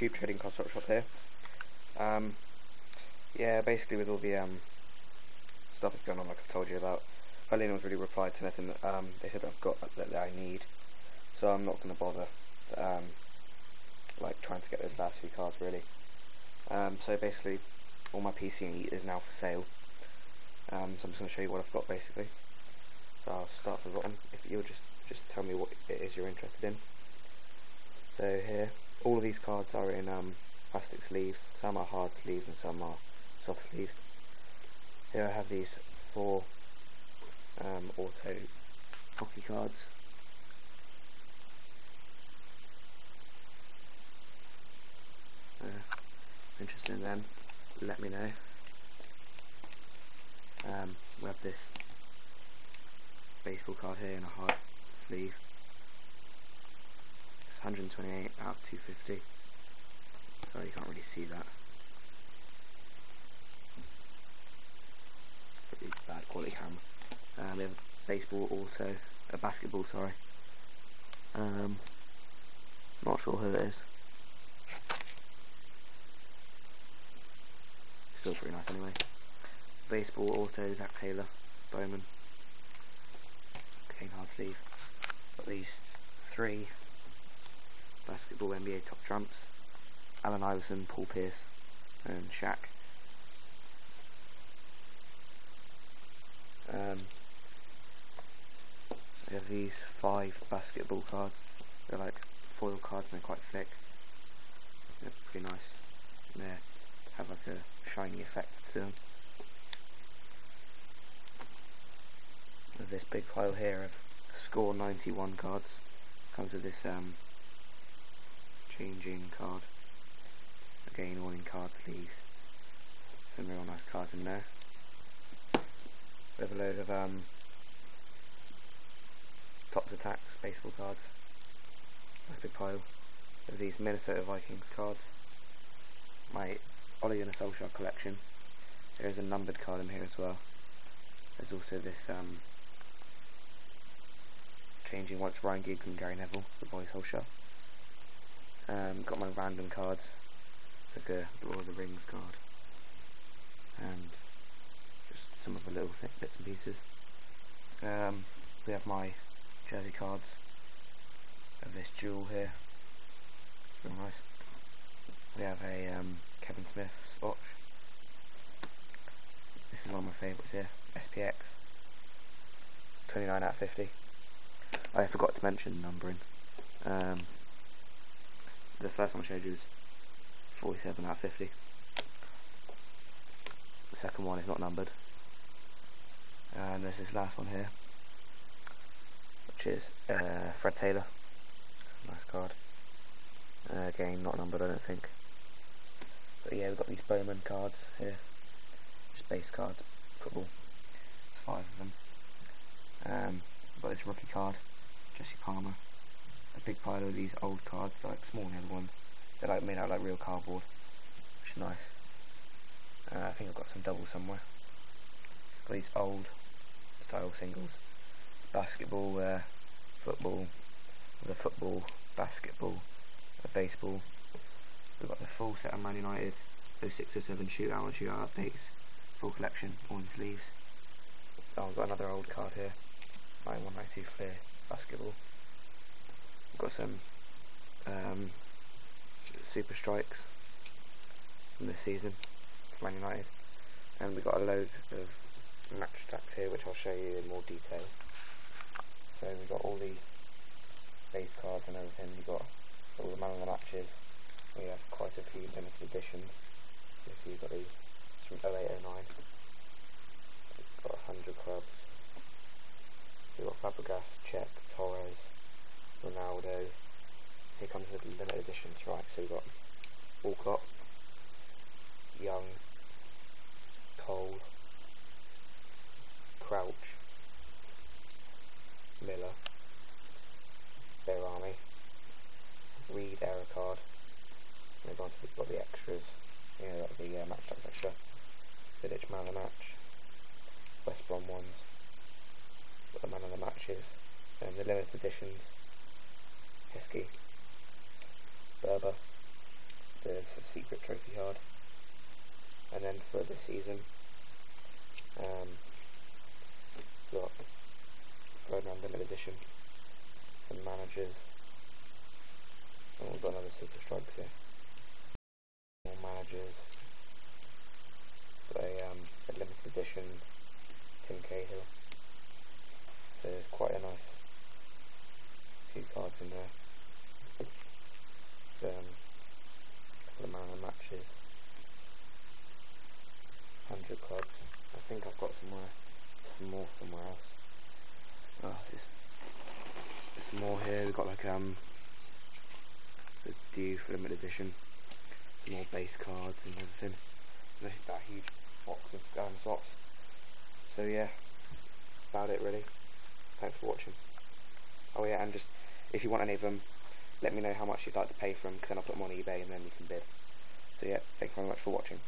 Tube Trading Console Shop here. Um, yeah, basically with all the um, stuff that's going on, like I've told you about, Halena's really replied to anything that um, they said I've got that, that I need, so I'm not going to bother, um, like trying to get those last few cards really. Um, so basically, all my PC and is now for sale. Um, so I'm just going to show you what I've got basically. So I'll start from the bottom. If you'll just just tell me what it is you're interested in. So here, all of these cards are in um, plastic sleeves. Some are hard sleeves and some are soft sleeves. Here I have these four um, auto hockey cards. Uh, interested in them, let me know. Um, we have this baseball card here in a hard sleeve. It's 128 out of 250. Sorry, you can't really see that. Pretty bad quality camera. Um, we have a baseball also, a basketball, sorry. Um, not sure who it is. Still pretty nice anyway. Baseball also, Zac Taylor, Bowman. Kane hard sleeve. Got these three basketball NBA top trumps. Allen Iverson, Paul Pierce, and Shaq. Um, we have these five basketball cards. They're like foil cards and they're quite thick. They're pretty nice. And they have like a shiny effect to them. With this big pile here of score 91 cards. Comes with this um, changing card. Again, all in card sleeves. Some real nice cards in there. We have a load of um, Topps Attax baseball cards. Nice big pile. Of these Minnesota Vikings cards. My Ole Gunnar Solskjaer collection. There is a numbered card in here as well. There's also this um, changing once Ryan Giggs and Gary Neville, the boys Solskjaer. Um, got my random cards, like a Lord of the Rings card, and just some of the little bits and pieces. Um, we have my jersey cards of this jewel here, real nice. We have a um, Kevin Smith swatch. This is one of my favourites here, SPX, 29 out of 50. I forgot to mention numbering. Um, the first one I showed you is 47 out of 50. The second one is not numbered. And there's this last one here, which is uh, Fred Taylor. Nice card. Uh, again, not numbered, I don't think. But yeah, we've got these Bowman cards here. Just base cards, football. Five of them. Um, we've got this rookie card, Jesse Palmer. A big pile of these old cards, like small other ones. They're like made out like real cardboard, which is nice. Uh, I think I've got some doubles somewhere. Got these old style singles. Basketball, uh, football, the football, basketball, the baseball. We've got the full set of Man United 0607 shootout and shootout updates. Full collection, all in sleeves. Oh, I've got another old card here. 9192 Fleer basketball. Got some um, super strikes from this season for Man United. And we've got a load of Match Attax here which I'll show you in more detail. So we've got all the base cards and everything. We've got all the man of the matches. We have quite a few limited editions. You see we've got these. From 0809. We've got 100 clubs. We've got Fabregas, Cech, Torres, Ronaldo. Here comes the limited editions, right? So we've got Walcott, Young, Cole, Crouch, Miller, Behrami, Reed error card. Move on to the, got the extras, you know, the uh, Match Attax extra. Vidic man of the match, West Brom ones, got the man of the matches, and the limited editions, Heskey, Berber, the secret trophy card, and then for this season, um, got Ferdinand Limited Edition, some managers, and we've got another Super Strikes here. More managers, got a, um, a limited edition Tim Cahill. So there's quite in there. Um, a couple of matches. 100 cards. I think I've got somewhere, some more somewhere else. Oh, there's, some more here. We've got like um, the Dew for limited edition. Some more base cards and everything. And that huge box of um, slots. So yeah, about it really. Thanks for watching. Oh yeah, and just if you want any of them, let me know how much you'd like to pay for them, because then I'll put them on eBay and then you can bid. So yeah, thanks very much for watching.